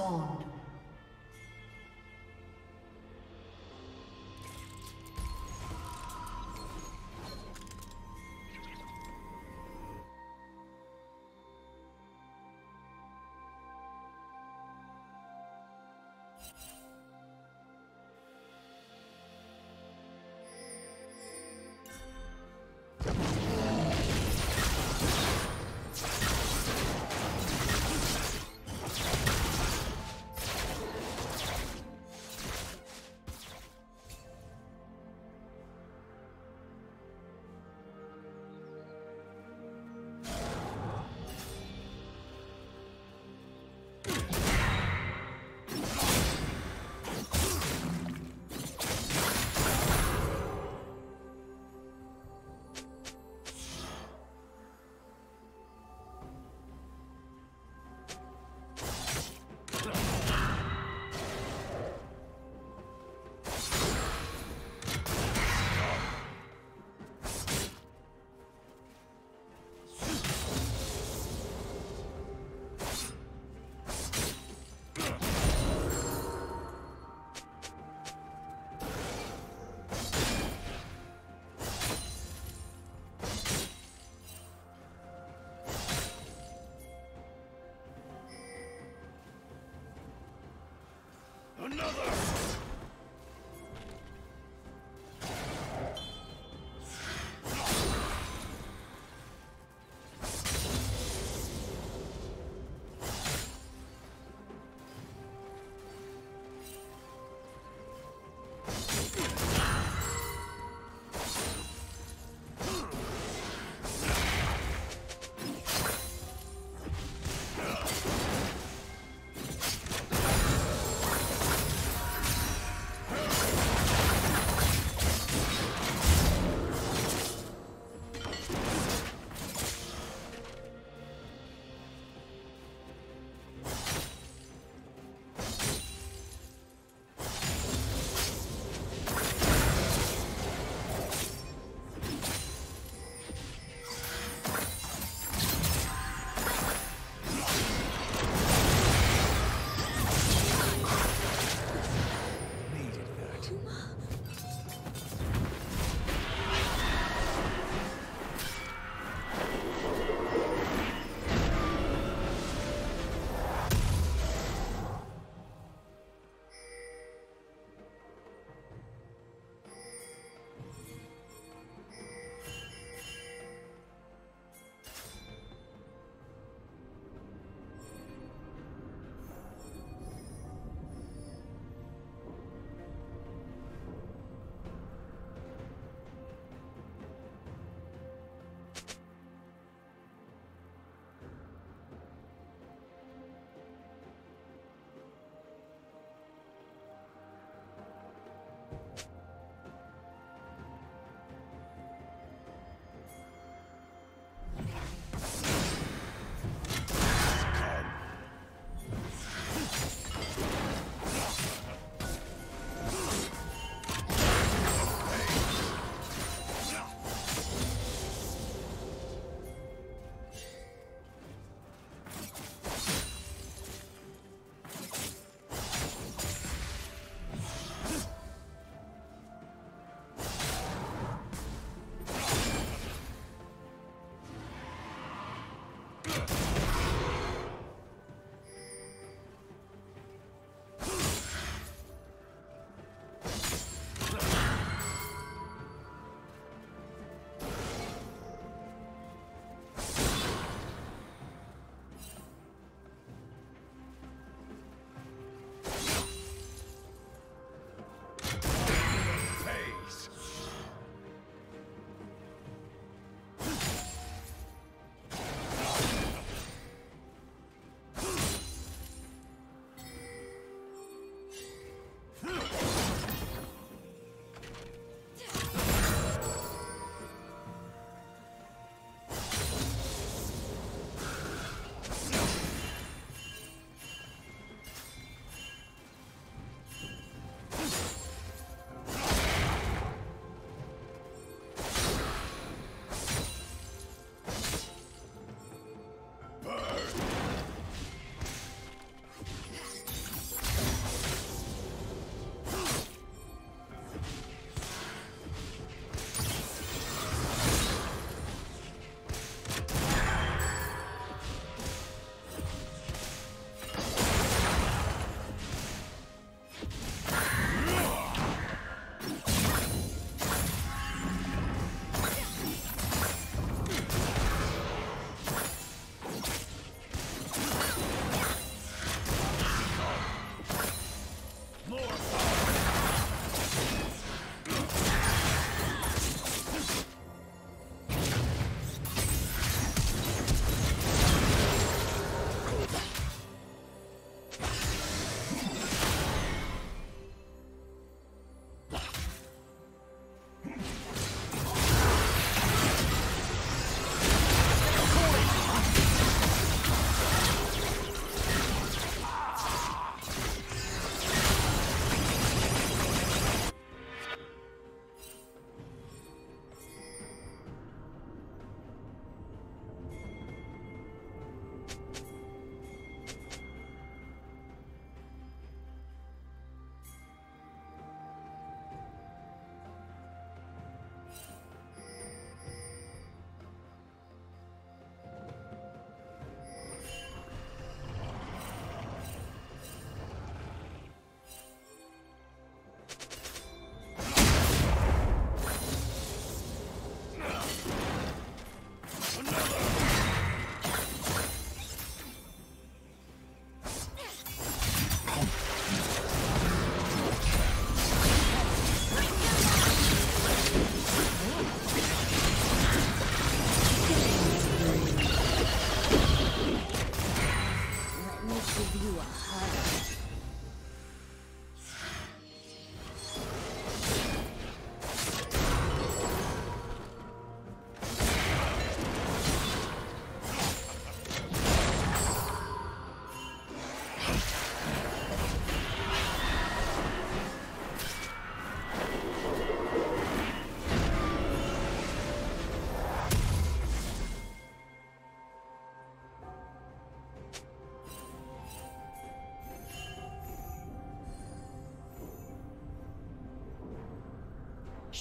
spawned.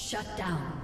Shut down.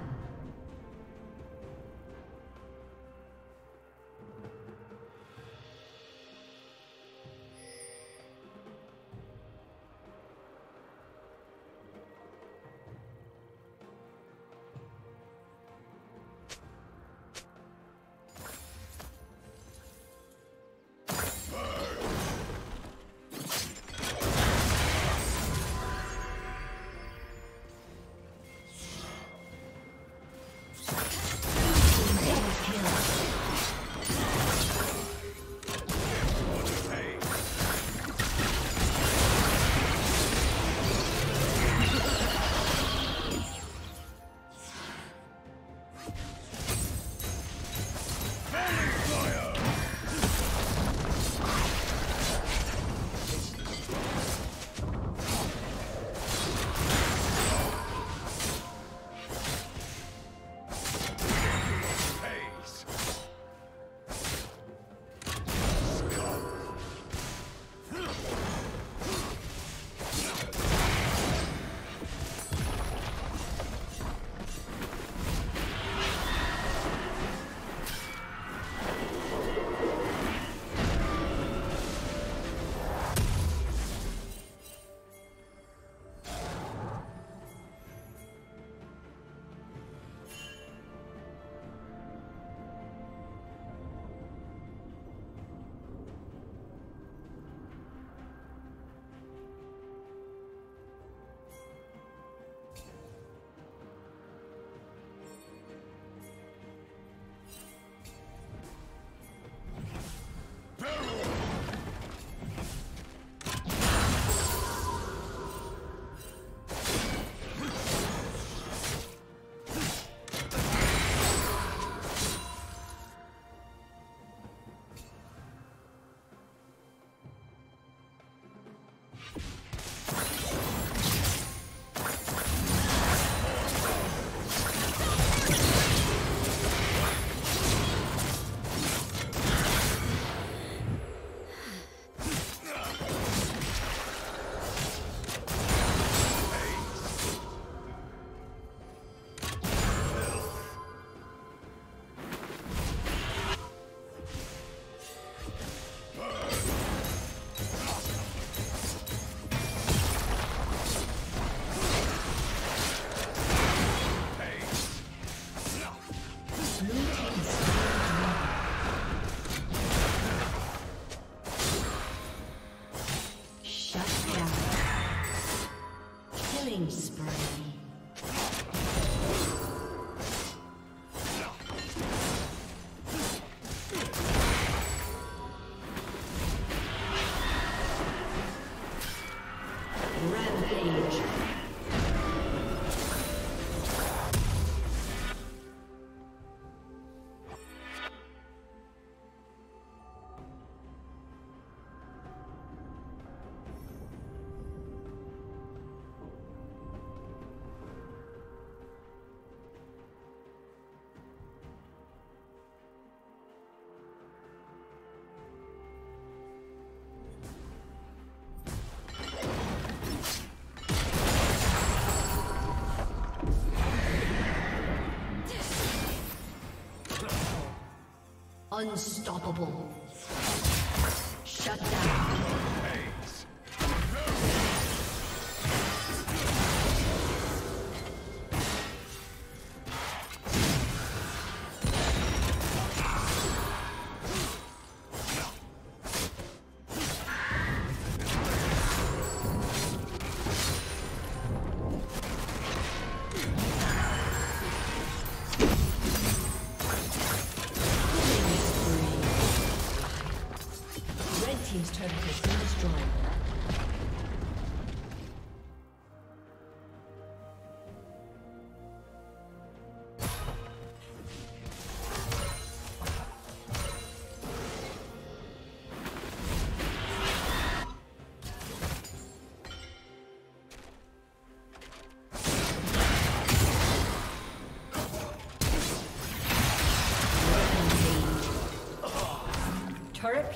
Unstoppable.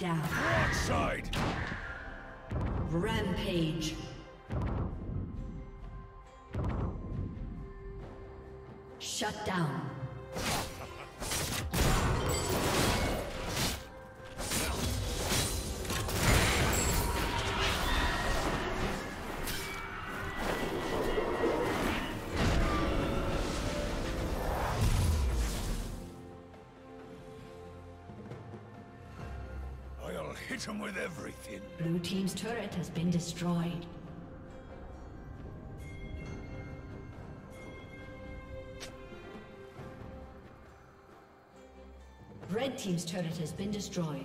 Down. Outside. Rampage. Shut down. With everything. Blue Team's turret has been destroyed. Red Team's turret has been destroyed.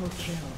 Triple kill.